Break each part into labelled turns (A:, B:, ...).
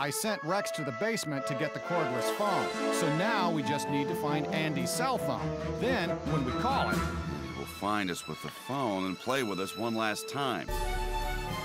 A: I sent Rex to the basement to get the cordless phone. So now we just need to find Andy's cell phone. Then, when we call him,
B: He will find us with the phone and play with us one last time.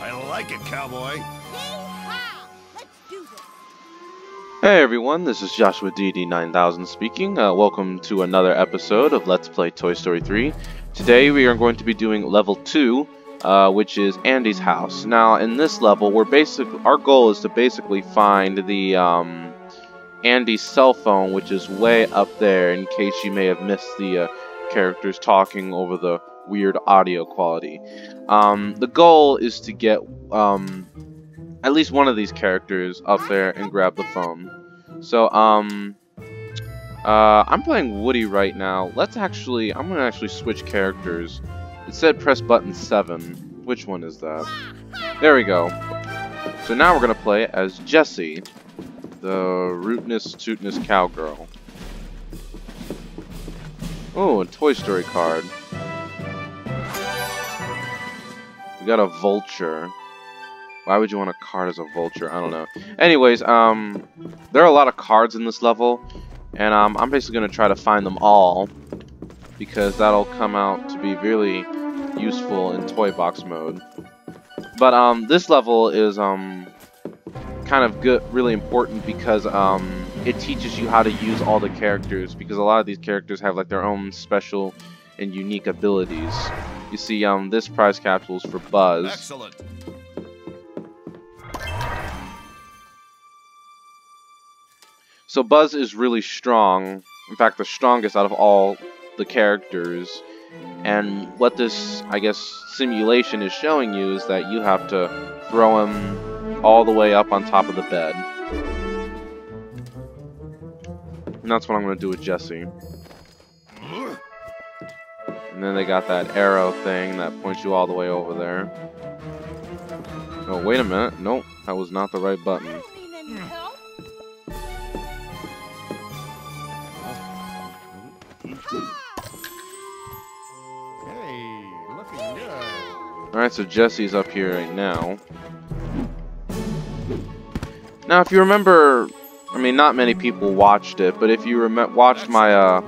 B: I like it, cowboy.
C: Yee-haw! Let's do this.
D: Hey everyone, this is Joshua DD9000 speaking. Uh, welcome to another episode of Let's Play Toy Story 3. Today we are going to be doing level 2, uh, which is Andy's house. Now in this level, we're basic. our goal is to basically find the um, Andy's cell phone, which is way up there in case you may have missed the uh, characters talking over the weird audio quality. Um, the goal is to get um, at least one of these characters up there and grab the phone. So, um, uh, I'm playing Woody right now. Let's actually, I'm gonna actually switch characters. It said press button 7. Which one is that? There we go. So now we're gonna play as Jessie, the rootness tootness cowgirl. Oh, a Toy Story card. We got a vulture. Why would you want a card as a vulture? I don't know. Anyways, um, there are a lot of cards in this level, and um, I'm basically going to try to find them all, because that'll come out to be really useful in toy box mode. But um, this level is um, kind of good, really important because um, it teaches you how to use all the characters, because a lot of these characters have like their own special and unique abilities. You see, um, this prize capsule is for Buzz.
B: Excellent.
D: So Buzz is really strong. In fact, the strongest out of all the characters. And what this, I guess, simulation is showing you is that you have to throw him all the way up on top of the bed. And that's what I'm going to do with Jessie. And then they got that arrow thing that points you all the way over there. Oh, wait a minute. Nope, that was not the right button. Alright, so Jessie's up here right now. Now, if you remember, I mean, not many people watched it, but if you watched my uh,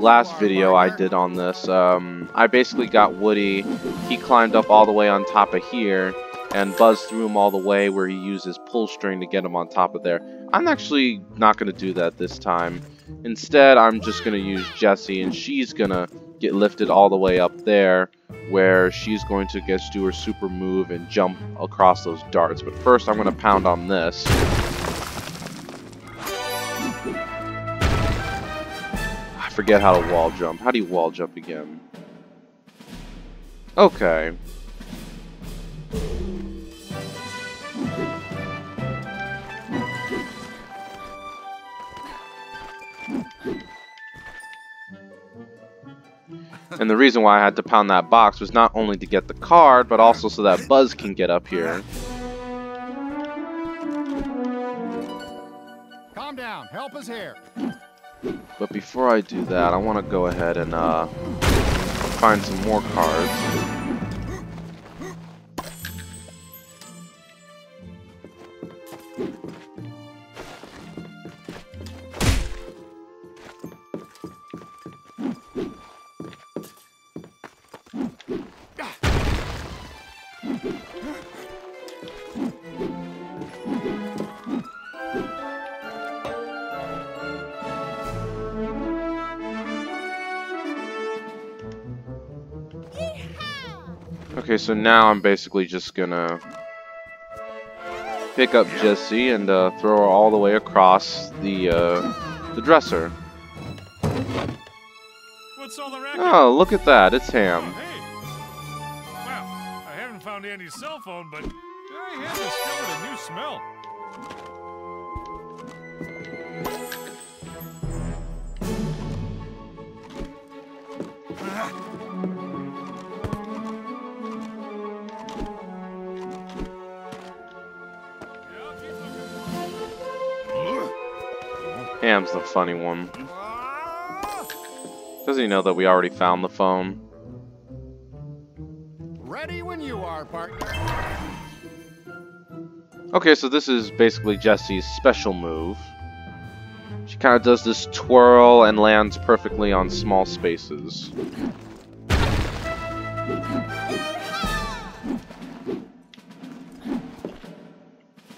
D: last video I did on this, um, I basically got Woody, he climbed up all the way on top of here, and Buzz threw him all the way where he used his pull string to get him on top of there. I'm actually not going to do that this time. Instead, I'm just going to use Jessie, and she's going to get lifted all the way up there, where she's going to get do her super move and jump across those darts. But first, I'm going to pound on this. I forget how to wall jump. How do you wall jump again? Okay. And the reason why I had to pound that box was not only to get the card, but also so that Buzz can get up here.
A: Calm down. Help is here.
D: But before I do that, I want to go ahead and uh, find some more cards. Okay, so now I'm basically just gonna pick up Jessie and uh, throw her all the way across the uh, the dresser.
E: What's all the racket?
D: Oh, look at that! It's
E: Oh,
D: Ham.
E: hey. Well, I haven't found Andy's cell phone, but I have discovered a new smell.
D: The funny one.
A: Ah!
D: Does he know that we already found the phone?
A: Ready when you are, partner.
D: Okay, so this is basically Jessie's special move. She kind of does this twirl and lands perfectly on small spaces.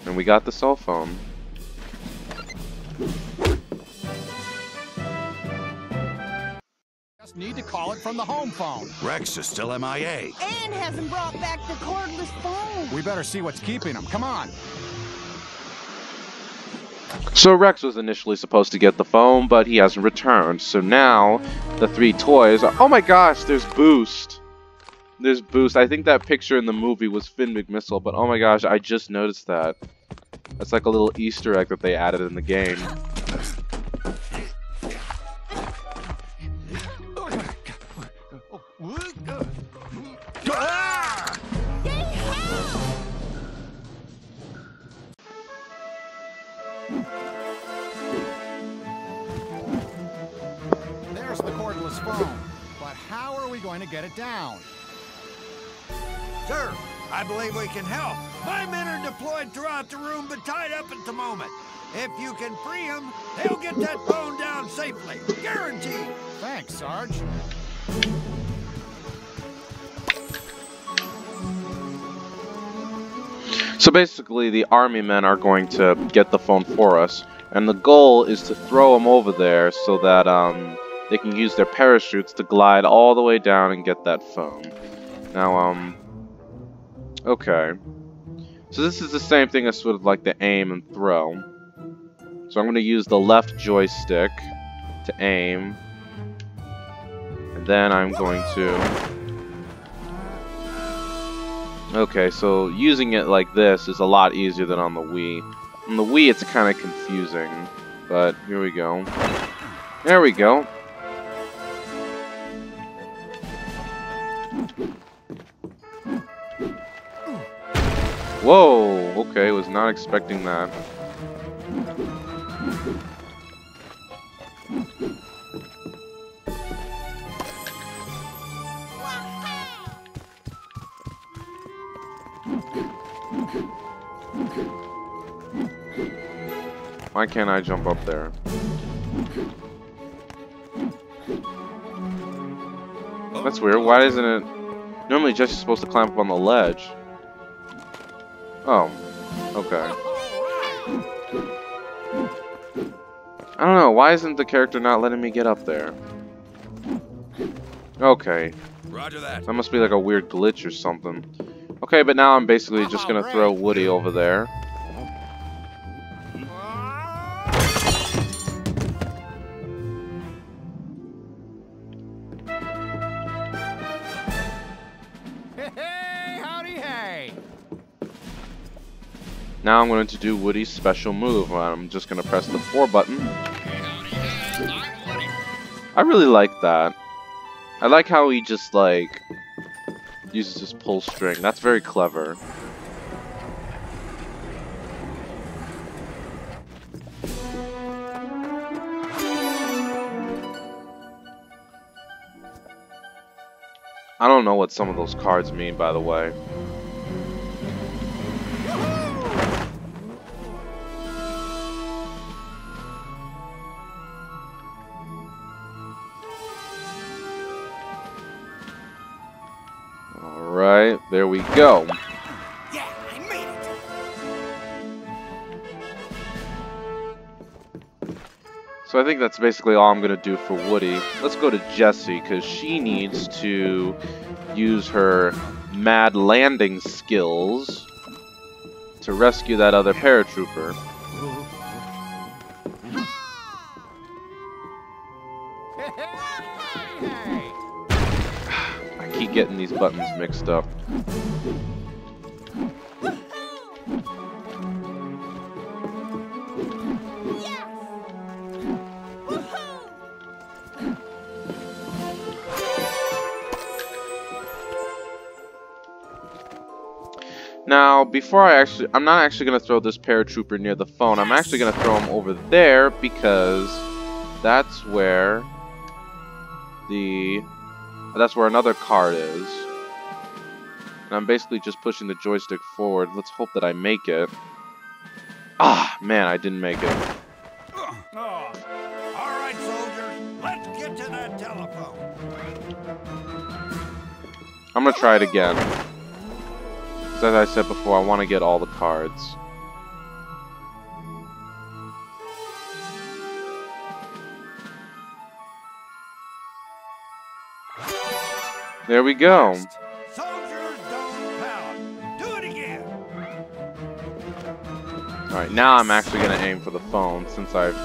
D: And we got the cell phone.
A: Just need to call it from the home phone.
B: Rex is still MIA.
C: And hasn't brought back the cordless phone.
A: We better see what's keeping him. Come on.
D: So Rex was initially supposed to get the phone, but he hasn't returned. So now the three toys are. Oh my gosh, there's Boost. There's Boost. I think that picture in the movie was Finn McMissile, but oh my gosh, I just noticed that. That's like a little Easter egg that they added in the game.
A: Going to get it down?
F: Sir, I believe we can help. My men are deployed throughout the room, but tied up at the moment. If you can free them, they'll get that phone down safely. Guaranteed.
A: Thanks, Sarge.
D: So basically, the army men are going to get the phone for us, and the goal is to throw them over there so that um, they can use their parachutes to glide all the way down and get that phone. Now, um, okay. So this is the same thing as sort of like the aim and throw. So I'm going to use the left joystick to aim, and then I'm going to Okay, so using it like this is a lot easier than on the Wii. On the Wii, it's kind of confusing, but here we go. There we go. Whoa, okay, was not expecting that. Why can't I jump up there? That's weird. Why isn't it... Normally Jessie's supposed to climb up on the ledge. Oh. Okay. I don't know. Why isn't the character not letting me get up there? Okay.
F: Roger that.
D: That must be like a weird glitch or something. Okay, but now I'm basically just gonna throw Woody over there. Now I'm going to do Woody's special move. I'm just going to press the 4 button. I really like that. I like how he just, like, uses his pull string. That's very clever. I don't know what some of those cards mean, by the way. There we go.
F: Yeah, I made it.
D: So I think that's basically all I'm going to do for Woody. Let's go to Jessie, because she needs to use her mad landing skills to rescue that other paratrooper. Getting these buttons mixed up. Now, before I actually, I'm not actually going to throw this paratrooper near the phone. I'm actually going to throw him over there because that's where the, that's where another card is. And I'm basically just pushing the joystick forward. Let's hope that I make it. Ah, man, I didn't make it.
F: Oh. All right, soldiers, let's get to that telephone.
D: I'm gonna try it again. as I said before, I want to get all the cards. There we go.
F: Soldiers don't pout. Do it again.
D: Alright, now I'm actually gonna aim for the phone since I've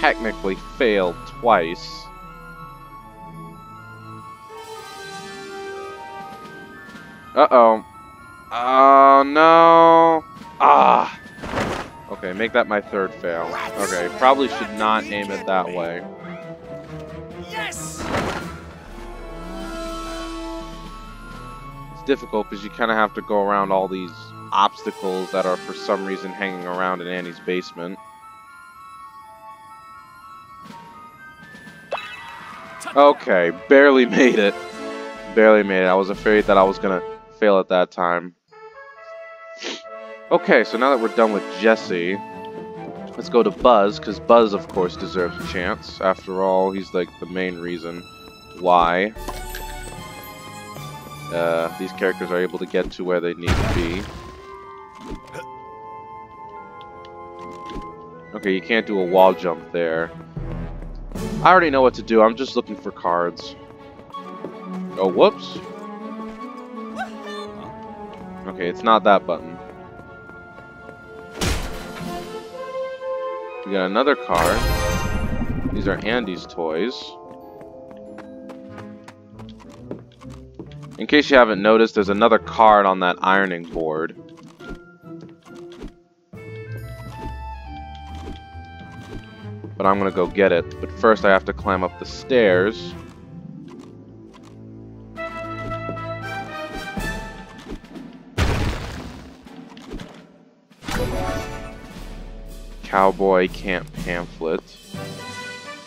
D: technically failed twice. Uh-oh. Oh, no. Ah. Okay, make that my third fail. Okay, probably should not aim it that way. Difficult because you kind of have to go around all these obstacles that are for some reason hanging around in Andy's basement. Okay, barely made it. Barely made it. I was afraid that I was gonna fail at that time. Okay, so now that we're done with Jessie, let's go to Buzz, because Buzz, of course, deserves a chance. After all, he's like the main reason why uh, these characters are able to get to where they need to be. Okay, you can't do a wall jump there. I already know what to do. I'm just looking for cards. Oh, whoops. Okay, it's not that button. We got another card. These are Andy's toys. In case you haven't noticed, there's another card on that ironing board. But I'm gonna go get it. But first I have to climb up the stairs. Cowboy Camp Pamphlet.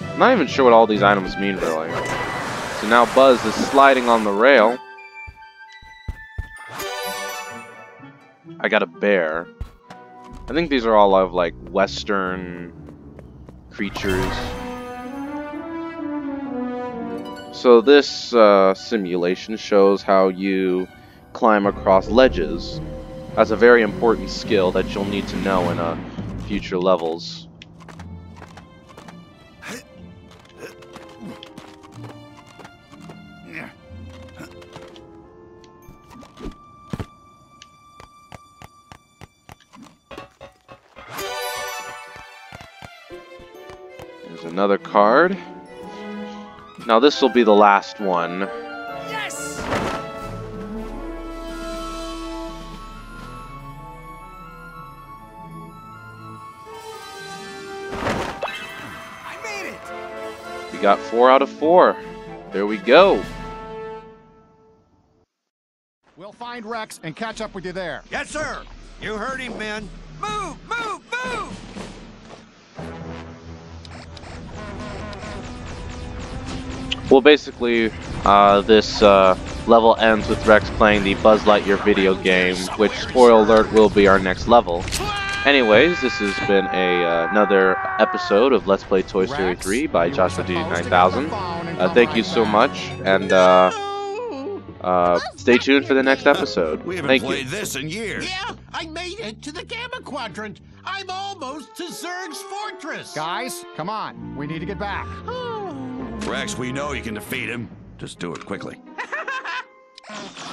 D: I'm not even sure what all these items mean, really. So now Buzz is sliding on the rail. I got a bear. I think these are all of, like, western creatures. So this uh, simulation shows how you climb across ledges. That's a very important skill that you'll need to know in uh, future levels. Another card. Now this will be the last one.
F: Yes. I made it.
D: We got four out of four. There we go.
A: We'll find Rex and catch up with you there.
F: Yes, sir. You heard him, men. Move, move, move.
D: Well, basically, uh, this uh, level ends with Rex playing the Buzz Lightyear video game, which, spoiler alert, will be our next level. Anyways, this has been a uh, another episode of Let's Play Toy Story 3 by Joshua D9000. Uh, thank you so much, and uh, uh, stay tuned for the next episode.
B: We haven't
D: Thank you.
B: played this in years.
G: Yeah, I made it to the Gamma Quadrant. I'm almost to Zurg's fortress.
A: Guys, come on. We need to get back.
B: Rex, we know you can defeat him. Just do it quickly.